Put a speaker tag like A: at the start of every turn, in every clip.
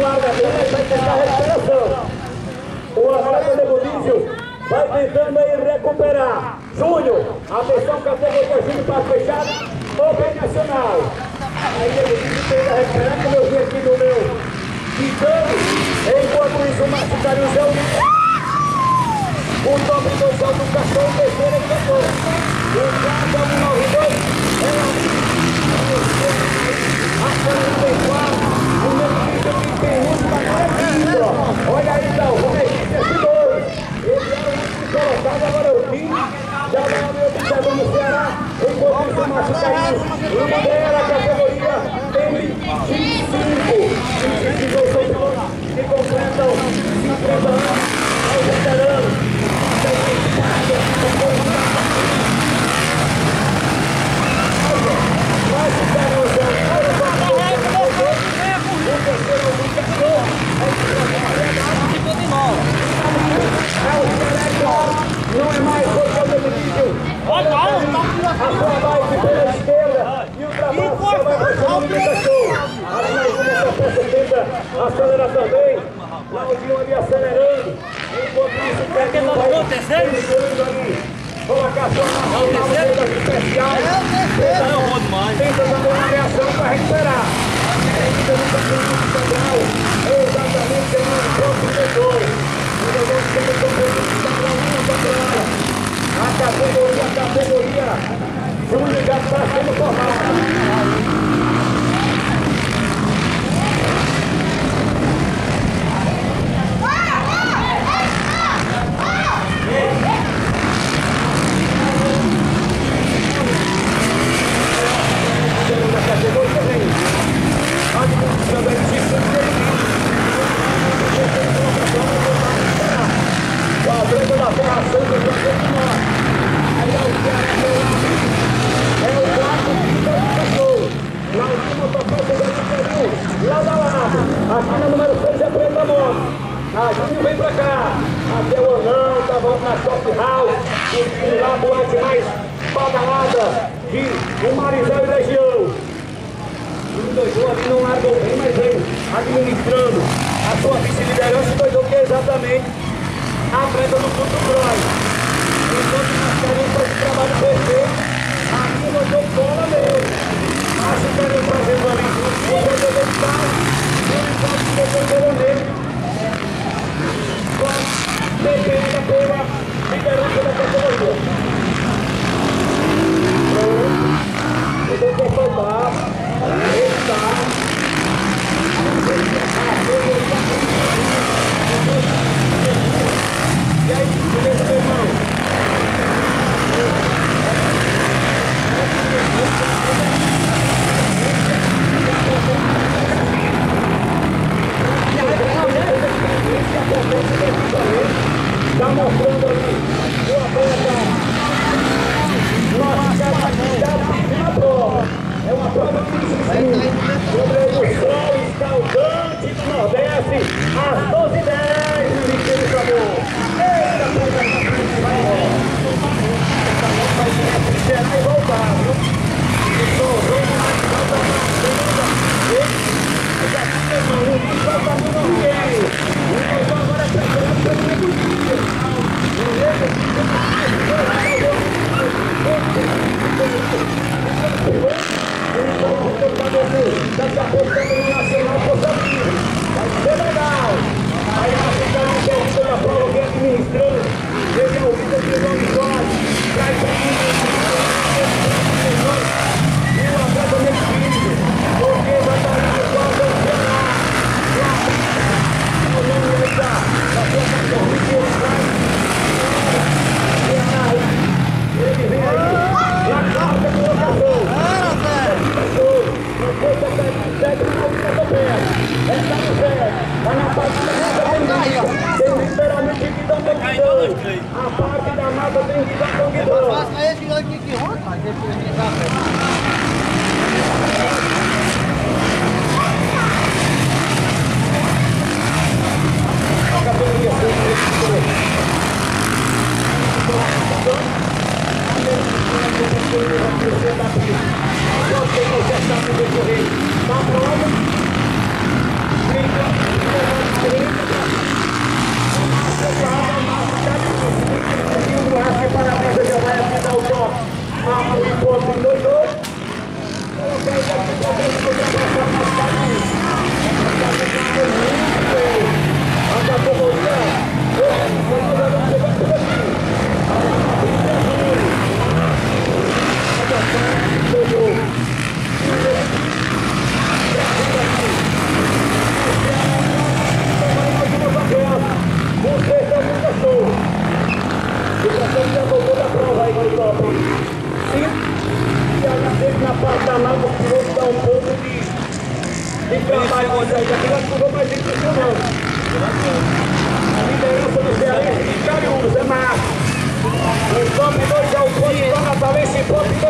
A: no lado vai tentar a recuperação. O atleta Godício vai tentando aí recuperar. Júnior, atenção, categoria Júnior para fechar o Open Nacional. Aí o Godício tenta recuperar, como eu vi aqui no meu picando. Enquanto isso, o Márcio Carinho Zé o top do céu do cachorro. Colocação na roda especial. Tenta dar uma reação para recuperar. Ainda no campeonato central. Exatamente no próximo setor. O negócio que ele está com a categoria, a categoria, Júnior já está sendo formada. Segunda categoria vem. Administrando a Quadrando da formação do Campeonato Norte. Aí é o Ceará É o quarto quinto do cachorro. Lá o time tocou o Peru. Lado a lado. Aqui na número 6 é Preta Moto. A Júnior vem pra cá. Até o Anão, tá voltando na Shop House. O time lá, boate mais badalada de o Marizão e Legião. O time doidou ali não largou bem, mas vem administrando a sua vice-liderança. Doidou que é exatamente a frente do Culto Cross. Enquanto nós queremos fazer trabalho perfeito, aqui deu bola mesmo. Acho que queremos fazendo ali o jogador de carro, e o enquanto que eu estou nele. Defenda pela liderança da categoria. Pronto. Eu vou soltar. Está. E aí, beleza, meu irmão? Está mostrando ali E às vezes na parte da lava o piloto dá um
B: pouco de,
A: de trabalho com ele. Aqui nós mais mais impressionante. A liderança do Cearense de Cariús, é Marcos. O campo 2 é o ponto, toca ponto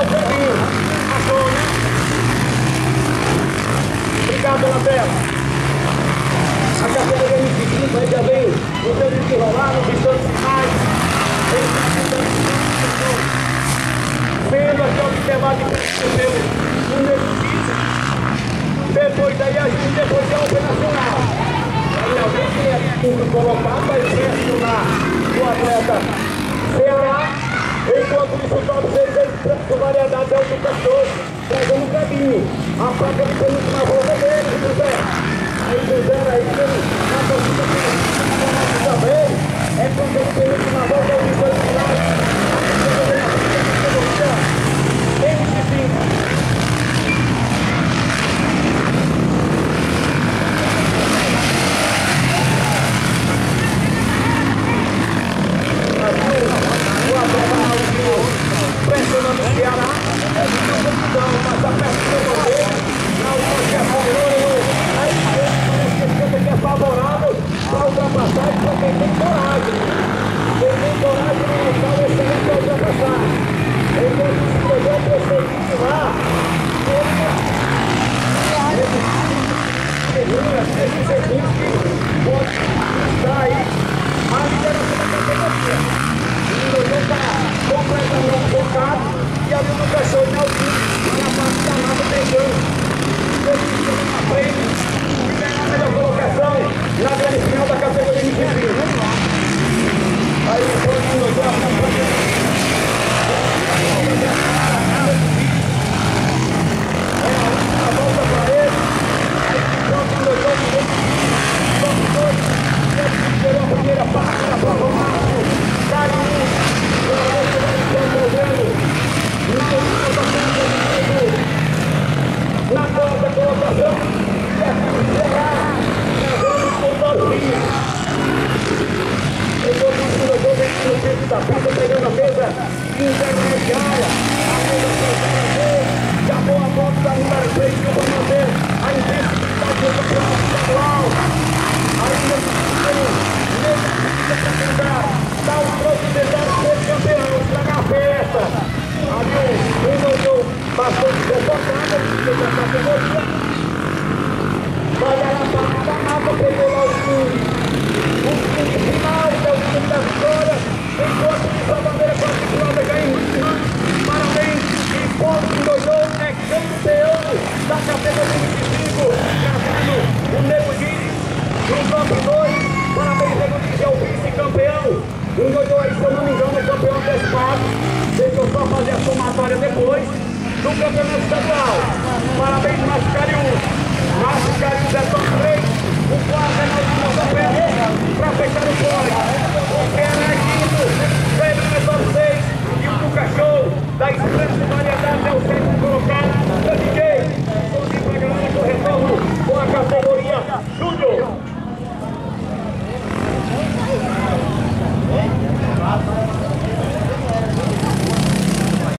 A: o caminho. Obrigado, dona Bela. A pouco vem seguindo, ainda bem. Não tem o que rolar, não pisando sinais. Vendo aqui o que recebeu o benefício. Depois daí a gente depois é operacional. Aí alguém que é tudo colocar vai ser acionar o atleta Ceará. Enquanto isso, todos eles, eles com variedade é o Lucas 12, pegando o caminho. A placa de na volta dele, é José. Aí José, aí ele, na torcida, também, é quando ele na volta dele. É